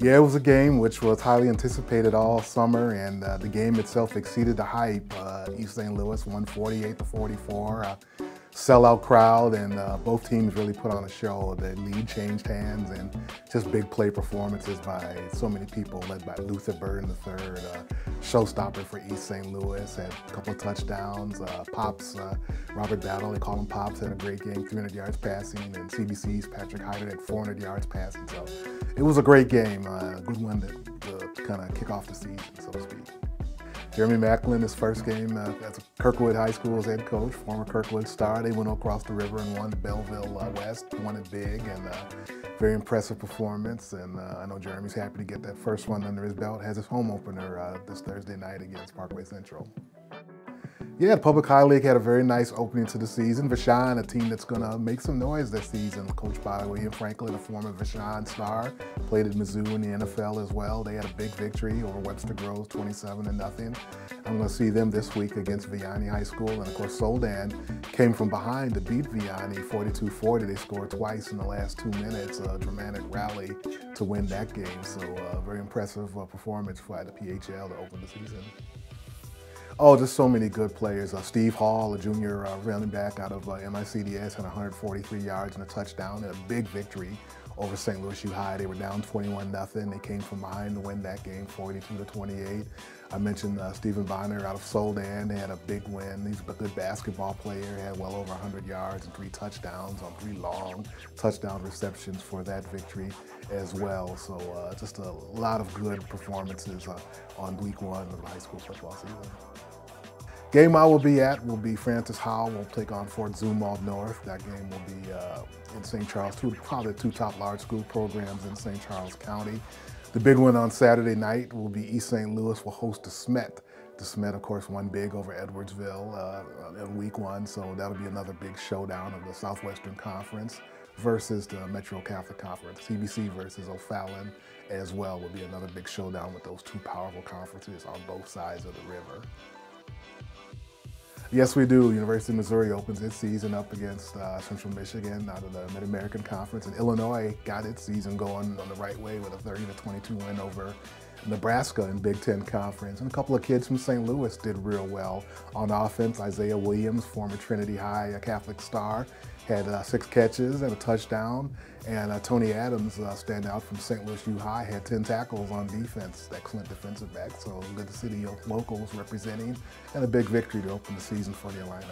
Yeah, it was a game which was highly anticipated all summer, and uh, the game itself exceeded the hype. Uh, East St. Louis won 48 to 44. Uh, sellout crowd, and uh, both teams really put on a show. The lead changed hands, and just big play performances by so many people, led by Luther Burden III, uh, showstopper for East St. Louis, had a couple touchdowns. Uh, Pops, uh, Robert Battle, they call him Pops, had a great game, 300 yards passing, and CBC's Patrick Hyder had 400 yards passing. So it was a great game, uh, a good one to, to kind of kick off the season, so to speak. Jeremy Maclin, his first game uh, as Kirkwood High School's head coach, former Kirkwood star. They went across the river and won Belleville uh, West, won it big, and uh, very impressive performance. And uh, I know Jeremy's happy to get that first one under his belt. Has his home opener uh, this Thursday night against Parkway Central. Yeah, the Public High League had a very nice opening to the season. Vashon, a team that's going to make some noise this season, coached by William Franklin, a former Vashon star, played at Mizzou in the NFL as well. They had a big victory over Webster Groves, 27 to nothing. I'm going to see them this week against Vianney High School. And of course, Soldan came from behind to beat Vianney 42-40. They scored twice in the last two minutes, a dramatic rally to win that game. So uh, very impressive uh, performance by the PHL to open the season. Oh, just so many good players. Uh, Steve Hall, a junior uh, running back out of uh, MICDS, had 143 yards and a touchdown and a big victory over St. Louis U High. They were down 21 nothing. They came from behind to win that game, 42 to 28. I mentioned uh, Stephen Bonner out of Soldan. They had a big win. He's a good basketball player. He had well over 100 yards and three touchdowns on three long touchdown receptions for that victory as well. So uh, just a lot of good performances uh, on week one of the high school football season. Game I will be at will be Francis Howell will take on Fort Zumwalt North. That game will be uh, in St. Charles, two, probably two top large school programs in St. Charles County. The big one on Saturday night will be East St. Louis will host De Smet. De Smet, of course, won big over Edwardsville uh, in week one, so that'll be another big showdown of the Southwestern Conference versus the Metro Catholic Conference. CBC versus O'Fallon as well will be another big showdown with those two powerful conferences on both sides of the river. Yes, we do. University of Missouri opens its season up against uh, Central Michigan out of the Mid-American Conference, and Illinois got its season going on the right way with a 30 to 22 win over Nebraska in Big Ten Conference. And a couple of kids from St. Louis did real well on offense. Isaiah Williams, former Trinity High a Catholic star, had uh, six catches and a touchdown. And uh, Tony Adams, uh, stand out from St. Louis U High, had 10 tackles on defense, excellent defensive back. So good to see the locals representing and a big victory to open the season for the Illini.